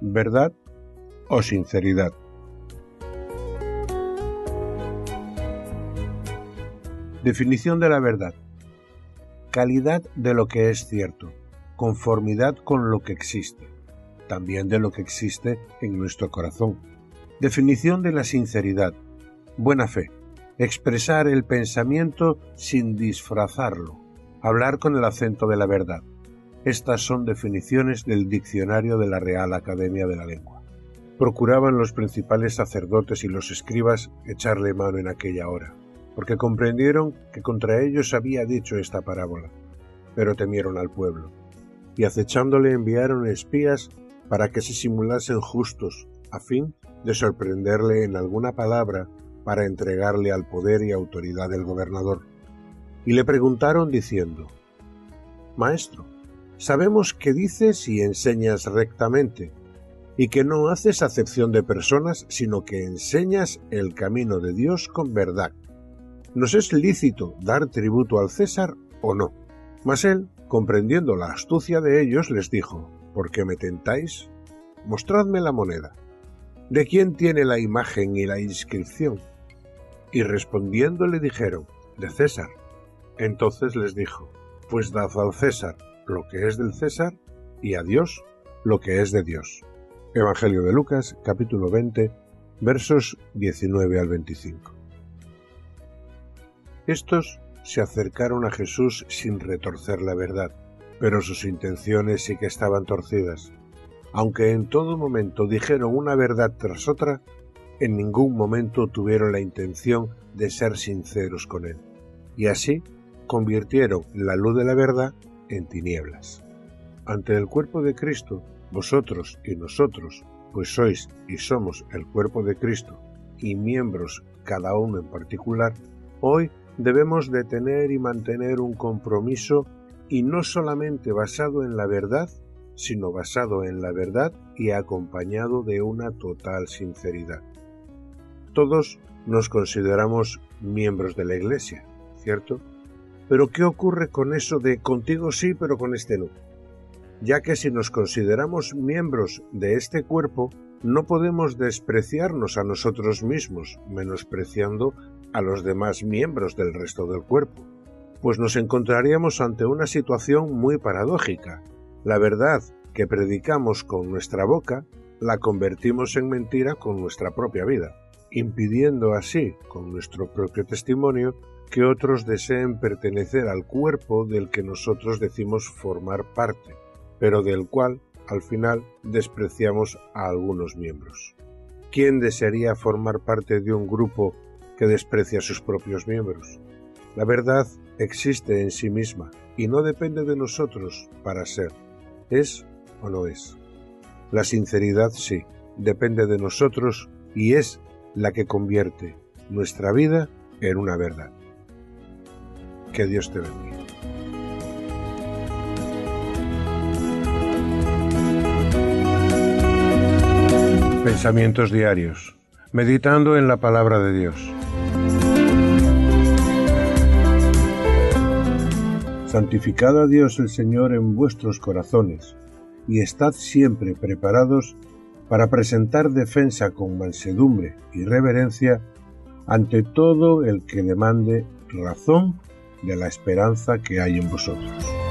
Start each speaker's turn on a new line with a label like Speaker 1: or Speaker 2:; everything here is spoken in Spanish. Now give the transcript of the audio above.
Speaker 1: ¿Verdad o sinceridad? Definición de la verdad. Calidad de lo que es cierto, conformidad con lo que existe, también de lo que existe en nuestro corazón. Definición de la sinceridad. Buena fe. Expresar el pensamiento sin disfrazarlo. Hablar con el acento de la verdad. Estas son definiciones del diccionario de la Real Academia de la Lengua. Procuraban los principales sacerdotes y los escribas echarle mano en aquella hora, porque comprendieron que contra ellos había dicho esta parábola, pero temieron al pueblo, y acechándole enviaron espías para que se simulasen justos, a fin de sorprenderle en alguna palabra para entregarle al poder y autoridad del gobernador. Y le preguntaron diciendo, Maestro, Sabemos que dices y enseñas rectamente, y que no haces acepción de personas, sino que enseñas el camino de Dios con verdad. ¿Nos es lícito dar tributo al César o no? Mas él, comprendiendo la astucia de ellos, les dijo, ¿por qué me tentáis? Mostradme la moneda. ¿De quién tiene la imagen y la inscripción? Y respondiendo le dijeron, de César. Entonces les dijo, pues dad al César lo que es del César y a Dios lo que es de Dios. Evangelio de Lucas, capítulo 20, versos 19 al 25. Estos se acercaron a Jesús sin retorcer la verdad, pero sus intenciones sí que estaban torcidas. Aunque en todo momento dijeron una verdad tras otra, en ningún momento tuvieron la intención de ser sinceros con él. Y así convirtieron la luz de la verdad en tinieblas. Ante el cuerpo de Cristo, vosotros y nosotros, pues sois y somos el cuerpo de Cristo y miembros cada uno en particular, hoy debemos de tener y mantener un compromiso y no solamente basado en la verdad, sino basado en la verdad y acompañado de una total sinceridad. Todos nos consideramos miembros de la Iglesia, ¿cierto? Pero ¿qué ocurre con eso de contigo sí, pero con este no? Ya que si nos consideramos miembros de este cuerpo, no podemos despreciarnos a nosotros mismos, menospreciando a los demás miembros del resto del cuerpo, pues nos encontraríamos ante una situación muy paradójica. La verdad que predicamos con nuestra boca, la convertimos en mentira con nuestra propia vida, impidiendo así, con nuestro propio testimonio, que otros deseen pertenecer al cuerpo del que nosotros decimos formar parte, pero del cual, al final, despreciamos a algunos miembros. ¿Quién desearía formar parte de un grupo que desprecia a sus propios miembros? La verdad existe en sí misma y no depende de nosotros para ser. ¿Es o no es? La sinceridad sí, depende de nosotros y es la que convierte nuestra vida en una verdad. Que Dios te bendiga. Pensamientos diarios. Meditando en la palabra de Dios. Santificad a Dios el Señor en vuestros corazones, y estad siempre preparados para presentar defensa con mansedumbre y reverencia ante todo el que demande razón de la esperanza que hay en vosotros.